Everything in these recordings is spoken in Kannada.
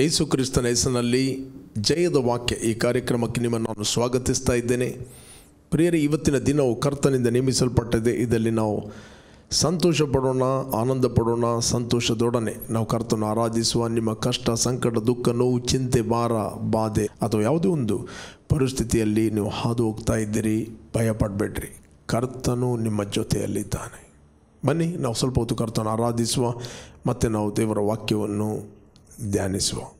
ಯೇಸು ಕ್ರಿಸ್ತನ ಹೆಸರಿನಲ್ಲಿ ಜಯದ ವಾಕ್ಯ ಈ ಕಾರ್ಯಕ್ರಮಕ್ಕೆ ನಿಮ್ಮನ್ನು ನಾನು ಸ್ವಾಗತಿಸ್ತಾ ಇದ್ದೇನೆ. ಪ್ರಿಯರೇ, ಇವತ್ತಿನ ದಿನವು ಕರ್ತನಿಂದ ನೇಮಿಸಲ್ಪಟ್ಟಿದೆ ಇದರಲ್ಲಿ ನಾವು ಸಂತೋಷ ಪಡೋಣ ಆನಂದ ಪಡೋಣ ಸಂತೋಷದೊಡನೆ. ನಾವು ಕರ್ತನ ಆರಾಧಿಸುವ ನಿಮ್ಮ ಕಷ್ಟ, ಸಂಕಟ, ದುಃಖ, ನೋವು, ಚಿಂತೆ, ಭಾರ, ಬಾಧೆ ಅಥವಾ ಯಾವುದೇ ಒಂದು ಪರಿಸ್ಥಿತಿಯಲ್ಲಿ ನೀವು ಹಾದು ಹೋಗ್ತಾ ಇದ್ದೀರಿ. ಭಯ ಪಡಬೇಡ್ರಿ ಕರ್ತನು ನಿಮ್ಮ ಜೊತೆಯಲ್ಲಿದ್ದಾನೆ. ಬನ್ನಿ, ನಾವು ಸ್ವಲ್ಪ ಹೊತ್ತು ಕರ್ತನ ಆರಾಧಿಸುವ ಮತ್ತು ನಾವು ದೇವರ ವಾಕ್ಯವನ್ನು Denisville.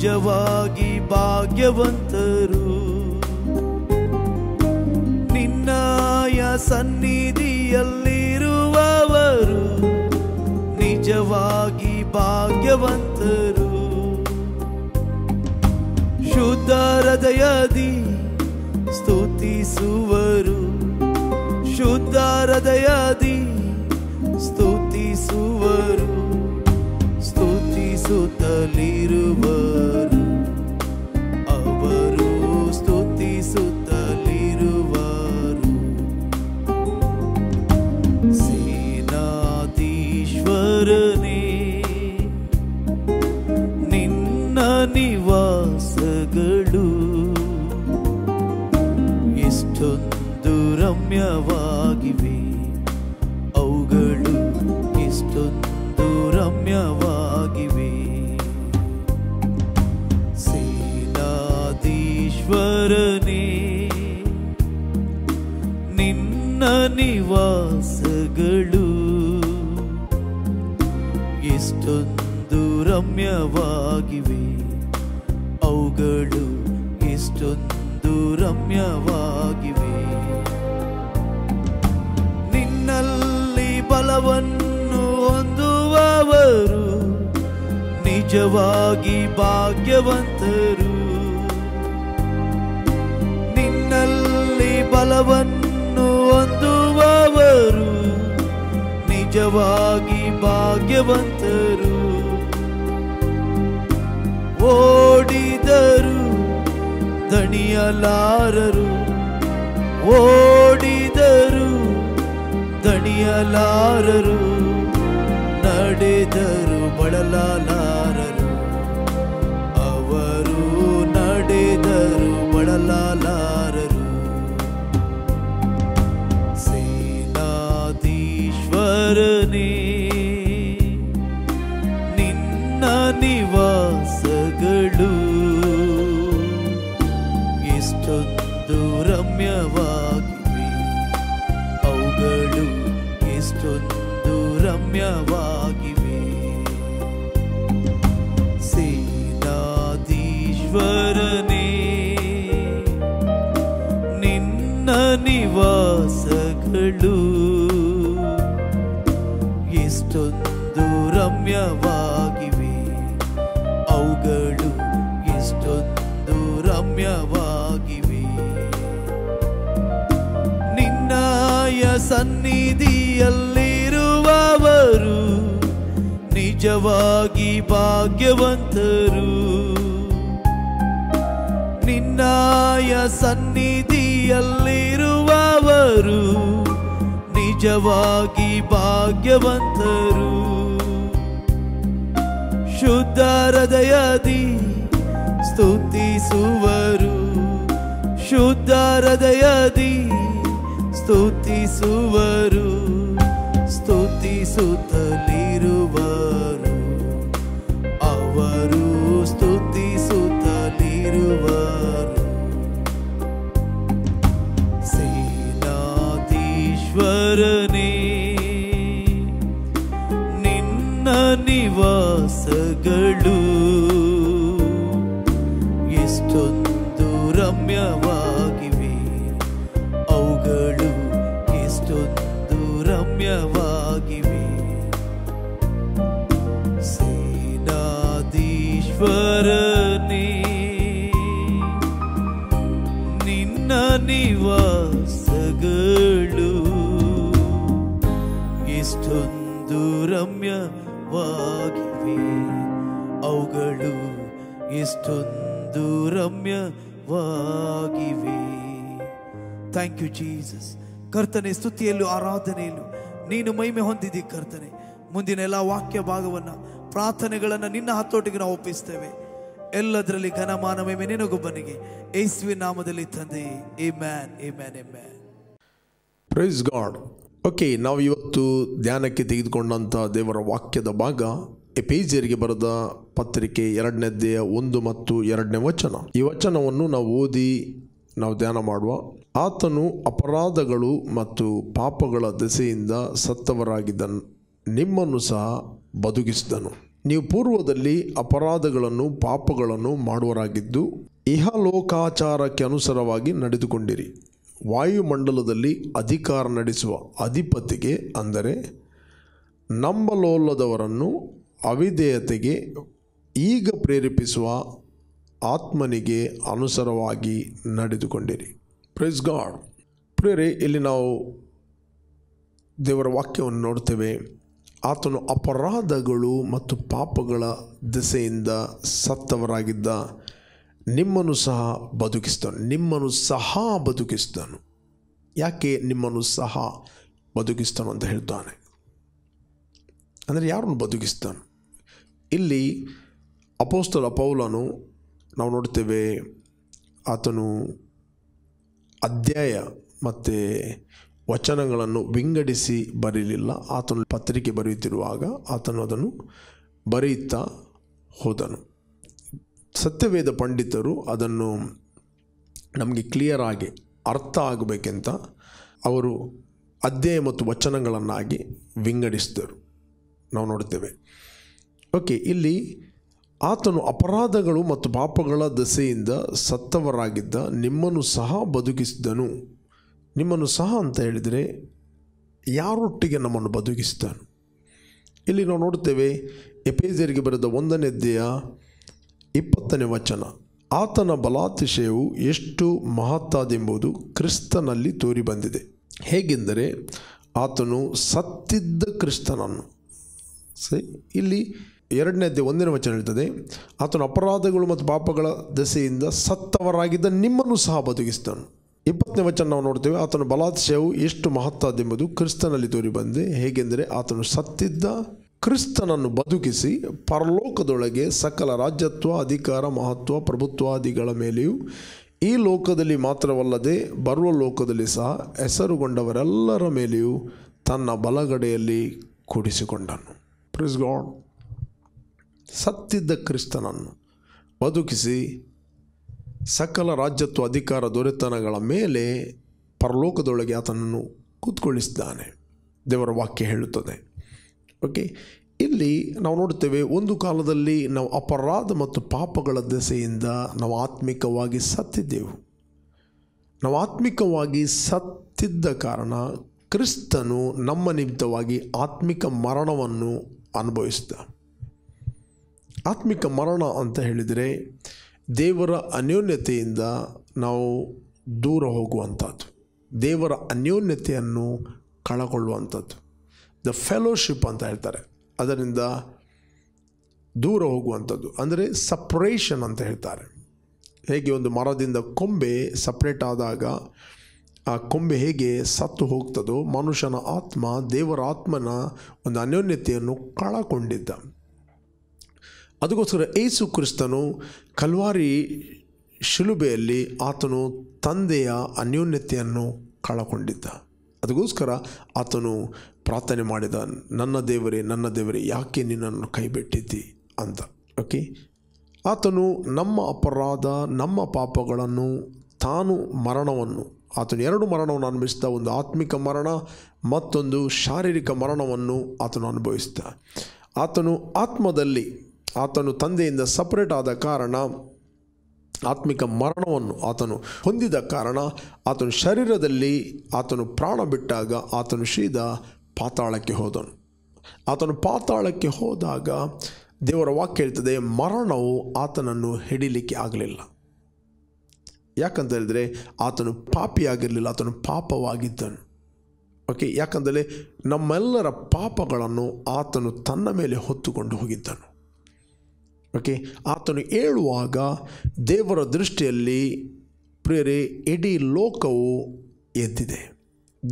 ನಿಜವಾಗಿ ಭಾಗ್ಯವಂತರು. ನಿನ್ನಾಯ ಸನ್ನಿಧಿಯಲ್ಲಿರುವವರು ನಿಜವಾಗಿ ಭಾಗ್ಯವಂತರು. ಶುದ್ಧ ಹೃದಯದಿ ಸ್ತುತಿಸುವರು. ಶುದ್ಧ ಹೃದಯದಿ ഇരുവരും ನಿಜವಾಗಿ ಭಾಗ್ಯವಂತರು. ಓಡಿದರು ದಣಿಯಲಾರರು. ಓಡಿದರು ದಣಿಯಲಾರರು. ನಡೆದರು ಬಳಲಾಲಾರರು. ಅವರು ನಡೆದರು ಬಳಲಾರರು ನಿವಾಸಗಳು ಎಷ್ಟೊಂದು ರಮ್ಯವಾಗಿವೆ. ಅವುಗಳು ಎಷ್ಟೊಂದು ರಮ್ಯವಾಗಿವೆ. ನಿನ್ನಾಯ ಸನ್ನಿಧಿಯಲ್ಲಿರುವವರು ನಿಜವಾಗಿ ಭಾಗ್ಯವಂತರು. ನಿನ್ನಯ ಸನ್ನಿಧಿಯಲ್ಲಿರುವವರು ನಿಜವಾಗಿ ಭಾಗ್ಯವಂತರು. ಶುದ್ಧ ಹೃದಯದಿ ಸ್ತುತಿಸುವರು. ಶುದ್ಧ ಹೃದಯದಿ ಸ್ತುತಿಸುವರು. ಸ್ತುತಿಸುತ್ತಲಿರುವರು ರಮ್ಯವಾಗಿವೆ ಥ್ಯಾಂಕ್ ಯು ಜೀಸಸ್ ಕರ್ತನೆ, ಸ್ತುತಿಯಲ್ಲೂ, ಆರಾಧನೆಯಲ್ಲೂ ನೀನು ಮಹಿಮೆ ಹೊಂದಿದ್ದೀ ಕರ್ತನೆ. ಮುಂದಿನ ಎಲ್ಲ ವಾಕ್ಯ ಭಾಗವನ್ನು, ಪ್ರಾರ್ಥನೆಗಳನ್ನು ನಿನ್ನ ಹತ್ತೋಟಿಗೆ ನಾವು ಒಪ್ಪಿಸ್ತೇವೆ. ಎಲ್ಲದರಲ್ಲಿ ಘನಮಾನ ಮೈಮೆ ನಿನಗೊಬ್ಬನಿಗೆ ಯೇಸುವಿನ ನಾಮದಲ್ಲಿ ತಂದೆ. Amen amen amen praise God okay ನಾವು ಇವತ್ತು ಧ್ಯಾನಕ್ಕೆ ತೆಗೆದುಕೊಂಡಂಥ ದೇವರ ವಾಕ್ಯದ ಭಾಗ ಎಪೇಜಿಯರಿಗೆ ಬರೆದ ಪತ್ರಿಕೆ ಎರಡನೇದ್ದೇ ಒಂದು ಮತ್ತು ಎರಡನೇ ವಚನ. ಈ ವಚನವನ್ನು ನಾವು ಓದಿ ನಾವು ಧ್ಯಾನ ಮಾಡುವ. ಆತನು ಅಪರಾಧಗಳು ಮತ್ತು ಪಾಪಗಳ ದೆಸೆಯಿಂದ ಸತ್ತವರಾಗಿದ್ದ ನಿಮ್ಮನ್ನು ಸಹ ಬದುಕಿಸಿದನು. ನೀವು ಪೂರ್ವದಲ್ಲಿ ಅಪರಾಧಗಳನ್ನು, ಪಾಪಗಳನ್ನು ಮಾಡುವರಾಗಿದ್ದು ಇಹಲೋಕಾಚಾರಕ್ಕೆ ಅನುಸಾರವಾಗಿ ನಡೆದುಕೊಂಡಿರಿ. ವಾಯುಮಂಡಲದಲ್ಲಿ ಅಧಿಕಾರ ನಡೆಸುವ ಅಧಿಪತಿಗೆ ಅಂದರೆ ನಂಬಲೋಲ್ಲದವರನ್ನು ಅವಿಧೇಯತೆಗೆ ಈಗ ಪ್ರೇರೇಪಿಸುವ ಆತ್ಮನಿಗೆ ಅನುಸಾರವಾಗಿ ನಡೆದುಕೊಂಡಿರಿ. ಪ್ರೈಸ್ ಗಾಡ್ ಪ್ರೇರೆ ಇಲ್ಲಿ ನಾವು ದೇವರ ವಾಕ್ಯವನ್ನು ನೋಡ್ತೇವೆ ಆತನು ಅಪರಾಧಗಳು ಮತ್ತು ಪಾಪಗಳ ದೆಸೆಯಿಂದ ಸತ್ತವರಾಗಿದ್ದ ನಿಮ್ಮನ್ನು ಸಹ ಬದುಕಿಸ್ತಾನೆ ನಿಮ್ಮನ್ನು ಸಹ ಬದುಕಿಸ್ತಾನು ಯಾಕೆ ನಿಮ್ಮನ್ನು ಸಹ ಬದುಕಿಸ್ತಾನು ಅಂತ ಹೇಳ್ತಾನೆ. ಅಂದರೆ ಯಾರನ್ನು ಬದುಕಿಸ್ತಾನು ಇಲ್ಲಿ ಅಪೋಸ್ತಲ ಪೌಲನು ನಾವು ನೋಡ್ತೇವೆ ಆತನು ಅಧ್ಯಾಯ ಮತ್ತು ವಚನಗಳನ್ನು ವಿಂಗಡಿಸಿ ಬರೀಲಿಲ್ಲ. ಆತನು ಪತ್ರಿಕೆ ಬರೆಯುತ್ತಿರುವಾಗ ಆತನು ಅದನ್ನು ಬರೆಯುತ್ತಾ ಹೋದನು. ಸತ್ಯವೇದ ಪಂಡಿತರು ಅದನ್ನು ನಮಗೆ ಕ್ಲಿಯರ್ ಆಗಿ ಅರ್ಥ ಆಗಬೇಕೆಂತ ಅವರು ಅಧ್ಯಾಯ ಮತ್ತು ವಚನಗಳನ್ನಾಗಿ ವಿಂಗಡಿಸಿದರು. ನಾವು ನೋಡ್ತೇವೆ. ಓಕೆ, ಇಲ್ಲಿ ಆತನು ಅಪರಾಧಗಳು ಮತ್ತು ಪಾಪಗಳ ದಸೆಯಿಂದ ಸತ್ತವರಾಗಿದ್ದ ನಿಮ್ಮನ್ನು ಸಹ ಬದುಕಿಸಿದನು. ನಿಮ್ಮನ್ನು ಸಹ ಅಂತ ಹೇಳಿದರೆ ಯಾರೊಟ್ಟಿಗೆ ನಮ್ಮನ್ನು ಬದುಕಿಸಿದನು? ಇಲ್ಲಿ ನಾವು ನೋಡ್ತೇವೆ ಎಪೇಜರಿಗೆ ಬರೆದ ಒಂದನೇದ್ದೆಯ ಇಪ್ಪತ್ತನೇ ವಚನ. ಆತನ ಬಲಾತಿಶಯವು ಎಷ್ಟು ಮಹತ್ತಾದೆಂಬುದು ಕ್ರಿಸ್ತನಲ್ಲಿ ತೋರಿ ಬಂದಿದೆ ಹೇಗೆಂದರೆ, ಆತನು ಸತ್ತಿದ್ದ ಕ್ರಿಸ್ತನನ್ನು. ಸರಿ ಇಲ್ಲಿ ಎರಡನೇದ್ದೇ ಒಂದನೇ ವಚನ ಹೇಳ್ತದೆ, ಆತನ ಅಪರಾಧಗಳು ಮತ್ತು ಪಾಪಗಳ ದೆಸೆಯಿಂದ ಸತ್ತವರಾಗಿದ್ದ ನಿಮ್ಮನ್ನು ಸಹ ಬದುಕಿಸ್ತಾನೆ ಇಪ್ಪತ್ತನೇ ವಚನ ನಾವು ನೋಡ್ತೇವೆ, ಆತನ ಬಲಾತ್ಶಯವು ಎಷ್ಟು ಮಹತ್ತಾದ್ದೆಂಬುದು ಕ್ರಿಸ್ತನಲ್ಲಿ ತೋರಿ ಬಂದೆ ಹೇಗೆಂದರೆ ಆತನು ಸತ್ತಿದ್ದ ಕ್ರಿಸ್ತನನ್ನು ಬದುಕಿಸಿ ಪರಲೋಕದೊಳಗೆ ಸಕಲ ರಾಜ್ಯತ್ವ, ಅಧಿಕಾರ, ಮಹತ್ವ, ಪ್ರಭುತ್ವಾದಿಗಳ ಮೇಲೆಯೂ ಈ ಲೋಕದಲ್ಲಿ ಮಾತ್ರವಲ್ಲದೆ ಬರುವ ಲೋಕದಲ್ಲಿ ಸಹ ಹೆಸರುಗೊಂಡವರೆಲ್ಲರ ಮೇಲೆಯೂ ತನ್ನ ಬಲಗಡೆಯಲ್ಲಿ ಕೂಡಿಸಿಕೊಂಡನು. ಪ್ರಿಸ್ ಗಾಡ್ ಸತ್ತಿದ್ದ ಕ್ರಿಸ್ತನನ್ನು ಬದುಕಿಸಿ ಸಕಲ ರಾಜ್ಯತ್ವ ಅಧಿಕಾರ ದೊರೆತನಗಳ ಮೇಲೆ ಪರಲೋಕದೊಳಗೆ ಆತನನ್ನು ಕೂತ್ಕೊಳ್ಳಿಸಿದ್ದಾನೆ. ದೇವರ ವಾಕ್ಯ ಹೇಳುತ್ತದೆ. ಓಕೆ ಇಲ್ಲಿ ನಾವು ನೋಡ್ತೇವೆ ಒಂದು ಕಾಲದಲ್ಲಿ ನಾವು ಅಪರಾಧ ಮತ್ತು ಪಾಪಗಳ ದೆಸೆಯಿಂದ ನಾವು ಆತ್ಮಿಕವಾಗಿ ಸತ್ತಿದ್ದೆವು. ನಾವು ಆತ್ಮಿಕವಾಗಿ ಸತ್ತಿದ್ದ ಕಾರಣ ಕ್ರಿಸ್ತನು ನಮ್ಮ ನಿಮಿತ್ತವಾಗಿ ಆತ್ಮಿಕ ಮರಣವನ್ನು ಅನುಭವಿಸಿದ. ಆತ್ಮಿಕ ಮರಣ ಅಂತ ಹೇಳಿದರೆ ದೇವರ ಅನ್ಯೋನ್ಯತೆಯಿಂದ ನಾವು ದೂರ ಹೋಗುವಂಥದ್ದು. ದೇವರ ಅನ್ಯೋನ್ಯತೆಯನ್ನು ಕಳಕೊಳ್ಳುವಂಥದ್ದು. ದ ಫೆಲೋಶಿಪ್ ಅಂತ ಹೇಳ್ತಾರೆ. ಅದರಿಂದ ದೂರ ಹೋಗುವಂಥದ್ದು. ಅಂದರೆ ಸಪ್ರೇಷನ್ ಅಂತ ಹೇಳ್ತಾರೆ. ಹೇಗೆ ಒಂದು ಮರದಿಂದ ಕೊಂಬೆ ಸಪ್ರೇಟ್ ಆದಾಗ ಆ ಕೊಂಬೆ ಹೇಗೆ ಸತ್ತು ಹೋಗ್ತದೋ ಮನುಷ್ಯನ ಆತ್ಮ ದೇವರ ಆತ್ಮನ ಒಂದು ಅನ್ಯೋನ್ಯತೆಯನ್ನು ಕಳಕೊಂಡಿದ್ದ. ಅದಕ್ಕೋಸ್ಕರ ಏಸು ಕ್ರಿಸ್ತನು ಕಲ್ವಾರಿ ಶಿಲುಬೆಯಲ್ಲಿ ಆತನು ತಂದೆಯ ಅನ್ಯೋನ್ಯತೆಯನ್ನು ಕಳಕೊಂಡಿದ್ದ. ಅದಕ್ಕೋಸ್ಕರ ಆತನು ಪ್ರಾರ್ಥನೆ ಮಾಡಿದ, ನನ್ನ ದೇವರೇ ನನ್ನ ದೇವರೇ, ಯಾಕೆ ನಿನ್ನನ್ನು ಕೈಬಿಟ್ಟಿದ್ದಿ? ಅಂತ. ಓಕೆ? ಆತನು ನಮ್ಮ ಅಪರಾಧ, ನಮ್ಮ ಪಾಪಗಳನ್ನು, ತಾನು ಮರಣವನ್ನು, ಆತನು ಎರಡು ಮರಣವನ್ನು ಅನುಭವಿಸಿದ, ಒಂದು ಆತ್ಮಿಕ ಮರಣ, ಮತ್ತೊಂದು ಶಾರೀರಿಕ ಮರಣವನ್ನು ಆತನು ಅನುಭವಿಸಿದ. ಆತನು ಆತ್ಮದಲ್ಲಿ ಆತನು ತಂದೆಯಿಂದ ಸಪ್ರೇಟ್ ಆದ ಕಾರಣ ಆತ್ಮಿಕ ಮರಣವನ್ನು ಆತನು ಹೊಂದಿದ ಕಾರಣ ಆತನು ಶರೀರದಲ್ಲಿ ಆತನು ಪ್ರಾಣ ಬಿಟ್ಟಾಗ ಆತನು ಶೀದ ಪಾತಾಳಕ್ಕೆ ಹೋದನು. ಆತನು ಪಾತಾಳಕ್ಕೆ ಹೋದಾಗ ದೇವರ ವಾಕ್ಯ ಹೇಳ್ತದೆ, ಮರಣವು ಆತನನ್ನು ಹಿಡಿಲಿಕ್ಕೆ ಆಗಲಿಲ್ಲ. ಯಾಕಂತ ಹೇಳಿದರೆ ಆತನು ಪಾಪಿಯಾಗಿರಲಿಲ್ಲ, ಆತನು ಪಾಪವಾಗಿದ್ದನು. ಓಕೆ ಯಾಕಂದರೆ ನಮ್ಮೆಲ್ಲರ ಪಾಪಗಳನ್ನು ಆತನು ತನ್ನ ಮೇಲೆ ಹೊತ್ತುಕೊಂಡು ಹೋಗಿದ್ದನು. ಓಕೆ ಆತನು ಹೇಳುವಾಗ ದೇವರ ದೃಷ್ಟಿಯಲ್ಲಿ ಪ್ರೇರೆ ಇಡೀ ಲೋಕವು ಎದ್ದಿದೆ.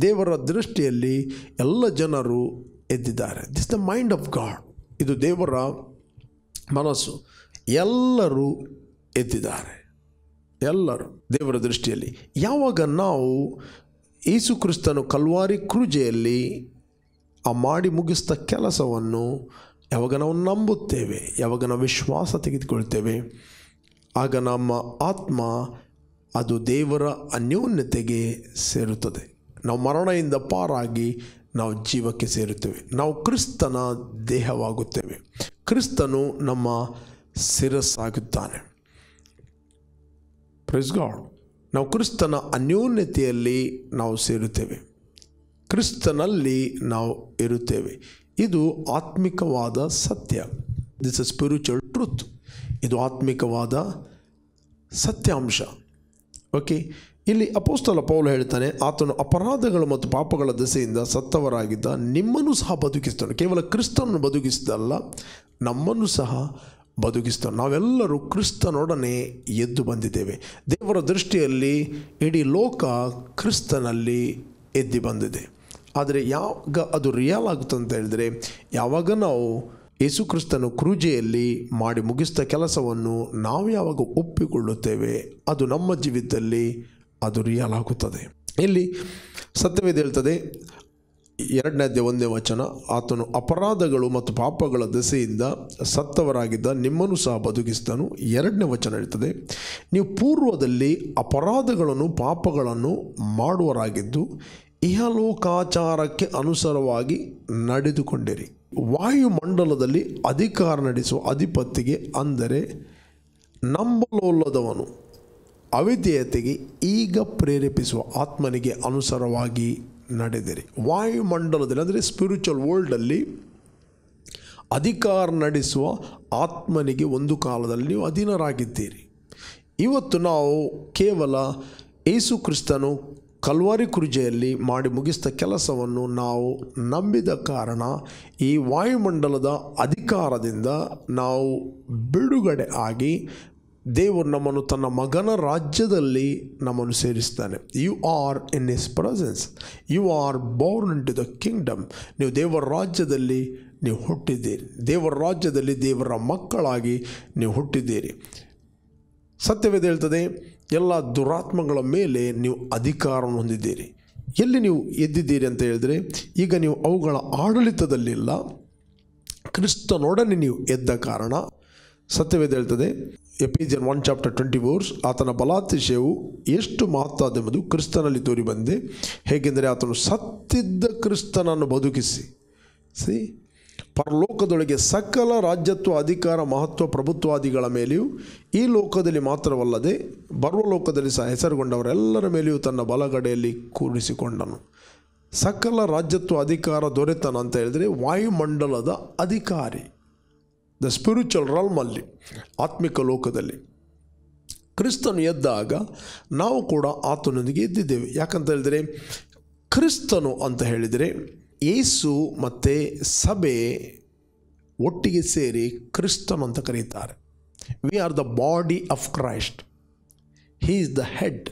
ದೇವರ ದೃಷ್ಟಿಯಲ್ಲಿ ಎಲ್ಲ ಜನರು ಎದ್ದಿದ್ದಾರೆ. This the mind of God ಇದು ದೇವರ ಮನಸ್ಸು. ಎಲ್ಲರೂ ಎದ್ದಿದ್ದಾರೆ. ಎಲ್ಲರೂ ದೇವರ ದೃಷ್ಟಿಯಲ್ಲಿ. ಯಾವಾಗ ನಾವು ಯೇಸು ಕ್ರಿಸ್ತನು ಕಲ್ವಾರಿ ಕ್ರೂಜೆಯಲ್ಲಿ ಆ ಮಾಡಿ ಮುಗಿಸಿದ ಕೆಲಸವನ್ನು ಯಾವಾಗ ನಾವು ನಂಬುತ್ತೇವೆ, ಯಾವಾಗ ನಾವು ವಿಶ್ವಾಸ ತೆಗೆದುಕೊಳ್ತೇವೆ, ಆಗ ನಮ್ಮ ಆತ್ಮ ಅದು ದೇವರ ಅನ್ಯೋನ್ಯತೆಗೆ ಸೇರುತ್ತದೆ. ನಾವು ಮರಣದಿಂದ ಪಾರಾಗಿ ನಾವು ಜೀವಕ್ಕೆ ಸೇರುತ್ತೇವೆ. ನಾವು ಕ್ರಿಸ್ತನ ದೇಹವಾಗುತ್ತೇವೆ. ಕ್ರಿಸ್ತನು ನಮ್ಮ ಶಿರಸ್ಸಾಗುತ್ತಾನೆ. ಪ್ರೈಸ್ ಗಾಡ್ ನಾವು ಕ್ರಿಸ್ತನ ಅನ್ಯೋನ್ಯತೆಯಲ್ಲಿ ನಾವು ಸೇರುತ್ತೇವೆ. ಕ್ರಿಸ್ತನಲ್ಲಿ ನಾವು ಇರುತ್ತೇವೆ. ಇದು ಆತ್ಮಿಕವಾದ ಸತ್ಯ. ದಿಸ್ ಅ ಸ್ಪಿರಿಚುವಲ್ ಟ್ರುತ್ ಇದು ಆತ್ಮಿಕವಾದ ಸತ್ಯಾಂಶ. ಓಕೆ ಇಲ್ಲಿ ಅಪೋಸ್ತಲ ಪೌಲು ಹೇಳ್ತಾನೆ, ಆತನು ಅಪರಾಧಗಳು ಮತ್ತು ಪಾಪಗಳ ದೆಸೆಯಿಂದ ಸತ್ತವರಾಗಿದ್ದ ನಿಮ್ಮನ್ನು ಸಹ ಬದುಕಿಸ್ತಾನೆ ಕೇವಲ ಕ್ರಿಸ್ತನನ್ನು ಬದುಕಿಸಿದಲ್ಲ ನಮ್ಮನ್ನು ಸಹ ಬದುಕಿಸ್ತಾನೆ ನಾವೆಲ್ಲರೂ ಕ್ರಿಸ್ತನೊಡನೆ ಎದ್ದು ಬಂದಿದ್ದೇವೆ. ದೇವರ ದೃಷ್ಟಿಯಲ್ಲಿ ಇಡೀ ಲೋಕ ಕ್ರಿಸ್ತನಲ್ಲಿ ಎದ್ದು ಬಂದಿದೆ. ಆದರೆ ಯಾವಾಗ ಅದು ರಿಯಲ್ ಆಗುತ್ತೆ ಅಂತ ಹೇಳಿದರೆ, ಯಾವಾಗ ನಾವು ಯೇಸುಕ್ರಿಸ್ತನು ಕ್ರೂಜೆಯಲ್ಲಿ ಮಾಡಿ ಮುಗಿಸಿದ ಕೆಲಸವನ್ನು ನಾವು ಯಾವಾಗ ಒಪ್ಪಿಕೊಳ್ಳುತ್ತೇವೆ, ಅದು ನಮ್ಮ ಜೀವಿತದಲ್ಲಿ ಅದು ರಿಯಲ್ ಆಗುತ್ತದೆ. ಇಲ್ಲಿ ಸತ್ಯವೇದ ಹೇಳ್ತದೆ, ಎರಡನೇ ಒಂದೇ ವಚನ, ಆತನು ಅಪರಾಧಗಳು ಮತ್ತು ಪಾಪಗಳ ದೆಸೆಯಿಂದ ಸತ್ತವರಾಗಿದ್ದ ನಿಮ್ಮನ್ನು ಸಹ ಬದುಕಿಸ್ತಾನು ಎರಡನೇ ವಚನ ಹೇಳ್ತದೆ, ನೀವು ಪೂರ್ವದಲ್ಲಿ ಅಪರಾಧಗಳನ್ನು ಪಾಪಗಳನ್ನು ಮಾಡುವರಾಗಿದ್ದು ಇಹಲೋಕಾಚಾರಕ್ಕೆ ಅನುಸಾರವಾಗಿ ನಡೆದುಕೊಂಡಿರಿ. ವಾಯುಮಂಡಲದಲ್ಲಿ ಅಧಿಕಾರ ನಡೆಸುವ ಅಧಿಪತಿಗೆ ಅಂದರೆ ನಂಬಲೋಲ್ಲದವನು ಅವಿಧೇಯತೆಗೆ ಈಗ ಪ್ರೇರೇಪಿಸುವ ಆತ್ಮನಿಗೆ ಅನುಸಾರವಾಗಿ ನಡೆದಿರಿ. ವಾಯುಮಂಡಲದಲ್ಲಿ ಅಂದರೆ ಸ್ಪಿರಿಚುವಲ್ ವರ್ಲ್ಡಲ್ಲಿ ಅಧಿಕಾರ ನಡೆಸುವ ಆತ್ಮನಿಗೆ ಒಂದು ಕಾಲದಲ್ಲಿ ನೀವು ಅಧೀನರಾಗಿದ್ದೀರಿ. ಇವತ್ತು ನಾವು ಕೇವಲ ಯೇಸು ಕ್ರಿಸ್ತನು ಕಲ್ವಾರಿ ಕುರ್ಜೆಯಲ್ಲಿ ಮಾಡಿ ಮುಗಿಸಿದ ಕೆಲಸವನ್ನು ನಾವು ನಂಬಿದ ಕಾರಣ ಈ ವಾಯುಮಂಡಲದ ಅಧಿಕಾರದಿಂದ ನಾವು ಬಿಡುಗಡೆ ಆಗಿ ದೇವರು ನಮ್ಮನ್ನು ತನ್ನ ಮಗನ ರಾಜ್ಯದಲ್ಲಿ ನಮ್ಮನ್ನು ಸೇರಿಸ್ತಾನೆ you are in his presence you are born into the kingdom ನೀವು ದೇವರ ರಾಜ್ಯದಲ್ಲಿ ನೀವು ಹುಟ್ಟಿದ್ದೀರಿ. ದೇವರ ರಾಜ್ಯದಲ್ಲಿ ದೇವರ ಮಕ್ಕಳಾಗಿ ನೀವು ಹುಟ್ಟಿದ್ದೀರಿ. ಸತ್ಯವೇದ ಹೇಳ್ತದೆ ಎಲ್ಲ ದುರಾತ್ಮಗಳ ಮೇಲೆ ನೀವು ಅಧಿಕಾರವನ್ನು ಹೊಂದಿದ್ದೀರಿ. ಎಲ್ಲಿ ನೀವು ಎದ್ದಿದ್ದೀರಿ ಅಂತ ಹೇಳಿದರೆ, ಈಗ ನೀವು ಅವುಗಳ ಆಡಳಿತದಲ್ಲಿಲ್ಲ ಕ್ರಿಸ್ತನೊಡನೆ ನೀವು ಎದ್ದ ಕಾರಣ ಸತ್ಯವೇದ ಹೇಳ್ತದೆ Ephesians one chapter twenty fours ಆತನ ಬಲಾತಿಶಯವು ಎಷ್ಟು ಮಹತ್ವದೆಂಬುದು ಕ್ರಿಸ್ತನಲ್ಲಿ ತೋರಿ ಬಂದೆ ಹೇಗೆಂದರೆ, ಆತನು ಸತ್ತಿದ್ದ ಕ್ರಿಸ್ತನನ್ನು ಬದುಕಿಸಿ. ಸಿ ಪರಲೋಕದೊಳಗೆ ಸಕಲ ರಾಜ್ಯತ್ವ, ಅಧಿಕಾರ, ಮಹತ್ವ, ಪ್ರಭುತ್ವಾದಿಗಳ ಮೇಲೆಯೂ, ಈ ಲೋಕದಲ್ಲಿ ಮಾತ್ರವಲ್ಲದೆ ಬರುವ ಲೋಕದಲ್ಲಿ ಸಹ ಹೆಸರುಗೊಂಡವರೆಲ್ಲರ ಮೇಲೆಯೂ ತನ್ನ ಬಲಗಡೆಯಲ್ಲಿ ಕೂರಿಸಿಕೊಂಡನು. ಸಕಲ ರಾಜ್ಯತ್ವ, ಅಧಿಕಾರ ದೊರೆತನ ಅಂತ ಹೇಳಿದರೆ ವಾಯುಮಂಡಲದ ಅಧಿಕಾರಿ, ದ ಸ್ಪಿರಿಚುವಲ್ ರಲ್ಮಲ್ಲಿ ಆತ್ಮಿಕ ಲೋಕದಲ್ಲಿ. ಕ್ರಿಸ್ತನು ಎದ್ದಾಗ ನಾವು ಕೂಡ ಆತನೊಂದಿಗೆ ಎದ್ದಿದ್ದೇವೆ. ಯಾಕಂತ ಹೇಳಿದರೆ ಕ್ರಿಸ್ತನು ಅಂತ ಹೇಳಿದರೆ ಯೇಸು ಮತ್ತು ಸಭೆ ಒಟ್ಟಿಗೆ ಸೇರಿ ಕ್ರಿಸ್ತನು ಅಂತ ಕರೀತಾರೆ. We are the body of Christ he is the head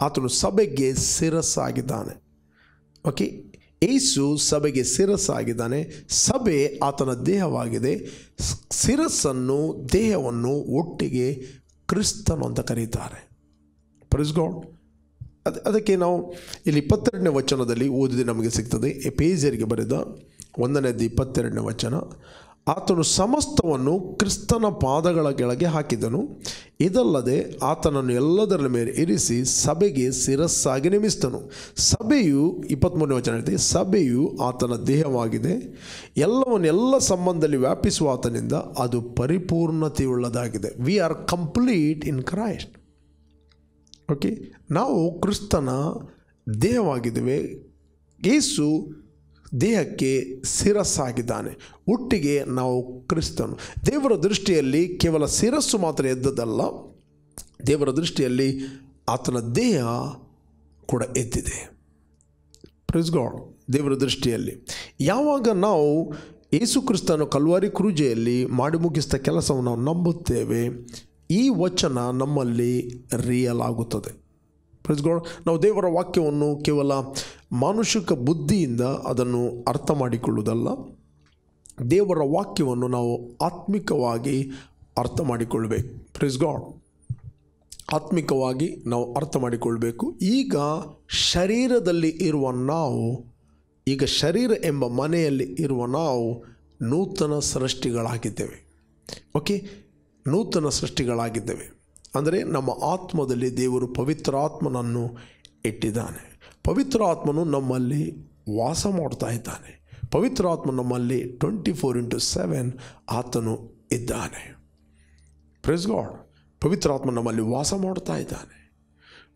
ಆತನು ಸಭೆಗೆ ಶಿರಸ್ಸಾಗಿದ್ದಾನೆ. ಓಕೆ ಏಸು ಸಭೆಗೆ ಶಿರಸ್ಸಾಗಿದ್ದಾನೆ. ಸಭೆ ಆತನ ದೇಹವಾಗಿದೆ. ಶಿರಸ್ಸನ್ನು, ದೇಹವನ್ನು ಒಟ್ಟಿಗೆ ಕ್ರಿಸ್ತನು ಅಂತ ಕರೀತಾರೆ. ಪ್ರೈಸ್ ಗಾಡ್ ಅದ್, ಅದಕ್ಕೆ ನಾವು ಇಲ್ಲಿ ಇಪ್ಪತ್ತೆರಡನೇ ವಚನದಲ್ಲಿ ಓದಿದೆ ನಮಗೆ ಸಿಗ್ತದೆ. ಪೇಜರಿಗೆ ಬರೆದ ಒಂದನೇದು ಇಪ್ಪತ್ತೆರಡನೇ ವಚನ. ಆತನು ಸಮಸ್ತವನ್ನು ಕ್ರಿಸ್ತನ ಪಾದಗಳ ಕೆಳಗೆ ಹಾಕಿದನು. ಇದಲ್ಲದೆ ಆತನನ್ನು ಎಲ್ಲದರ ಮೇಲೆ ಇರಿಸಿ ಸಭೆಗೆ ಶಿರಸ್ಸಾಗಿ ನೇಮಿಸಿದನು. ಸಭೆಯು ಇಪ್ಪತ್ತ್ಮೂರನೇ ವಚನ ಹೇಳ್ತೀವಿ ಸಭೆಯು ಆತನ ದೇಹವಾಗಿದೆ. ಎಲ್ಲವನ್ನು ಎಲ್ಲ ಸಂಬಂಧದಲ್ಲಿ ವ್ಯಾಪಿಸುವ ಆತನಿಂದ ಅದು ಪರಿಪೂರ್ಣತೆಯುಳ್ಳದಾಗಿದೆ. We are complete in Christ okay ನಾವು ಕ್ರಿಸ್ತನ ದೇಹವಾಗಿದ್ದೇವೆ. ಯೇಸು ದೇಹಕ್ಕೆ ಶಿರಸ್ಸಾಗಿದ್ದಾನೆ. ಒಟ್ಟಿಗೆ ನಾವು ಕ್ರಿಸ್ತನು. ದೇವರ ದೃಷ್ಟಿಯಲ್ಲಿ ಕೇವಲ ಶಿರಸ್ಸು ಮಾತ್ರ ಎದ್ದದಲ್ಲ ದೇವರ ದೃಷ್ಟಿಯಲ್ಲಿ ಆತನ ದೇಹ ಕೂಡ ಎದ್ದಿದೆ. ಗಾಡ್ ದೇವರ ದೃಷ್ಟಿಯಲ್ಲಿ. ಯಾವಾಗ ನಾವು ಯೇಸು ಕ್ರಿಸ್ತನು ಕಲ್ವಾರಿ ಕ್ರೂಜೆಯಲ್ಲಿ ಮಾಡಿ ಮುಗಿಸಿದ ಕೆಲಸವನ್ನು ನಂಬುತ್ತೇವೆ ಈ ವಚನ ನಮ್ಮಲ್ಲಿ ರಿಯಲ್ ಆಗುತ್ತದೆ ಗಾಡ್ ನಾವು ದೇವರ ವಾಕ್ಯವನ್ನು ಕೇವಲ ಮಾನುಷಿಕ ಬುದ್ಧಿಯಿಂದ ಅದನ್ನು ಅರ್ಥ ಮಾಡಿಕೊಳ್ಳುವುದಲ್ಲ. ದೇವರ ವಾಕ್ಯವನ್ನು ನಾವು ಆತ್ಮಿಕವಾಗಿ ಅರ್ಥ ಮಾಡಿಕೊಳ್ಬೇಕು. ಪ್ರಿಸ್ ಗಾಡ್ ಆತ್ಮಿಕವಾಗಿ ನಾವು ಅರ್ಥ ಮಾಡಿಕೊಳ್ಬೇಕು. ಈಗ ಶರೀರದಲ್ಲಿ ಇರುವ ನಾವು, ಈಗ ಶರೀರ ಎಂಬ ಮನೆಯಲ್ಲಿ ಇರುವ ನಾವು ನೂತನ ಸೃಷ್ಟಿಗಳಾಗಿದ್ದೇವೆ. ಓಕೆ ನೂತನ ಸೃಷ್ಟಿಗಳಾಗಿದ್ದೇವೆ. ಅಂದರೆ ನಮ್ಮ ಆತ್ಮದಲ್ಲಿ ದೇವರು ಪವಿತ್ರಾತ್ಮನನ್ನು ಇಟ್ಟಿದ್ದಾನೆ. ಪವಿತ್ರಾತ್ಮನು ನಮ್ಮಲ್ಲಿ ವಾಸ ಮಾಡ್ತಾ ಇದ್ದಾನೆ. ಪವಿತ್ರಾತ್ಮ ನಮ್ಮಲ್ಲಿ ಟ್ವೆಂಟಿ ಫೋರ್ ಇಂಟು ಸೆವೆನ್ ಆತನು ಇದ್ದಾನೆ. ಪ್ರೆಸ್ ಗಾಡ್ ಪವಿತ್ರಾತ್ಮ ನಮ್ಮಲ್ಲಿ ವಾಸ ಮಾಡ್ತಾ ಇದ್ದಾನೆ.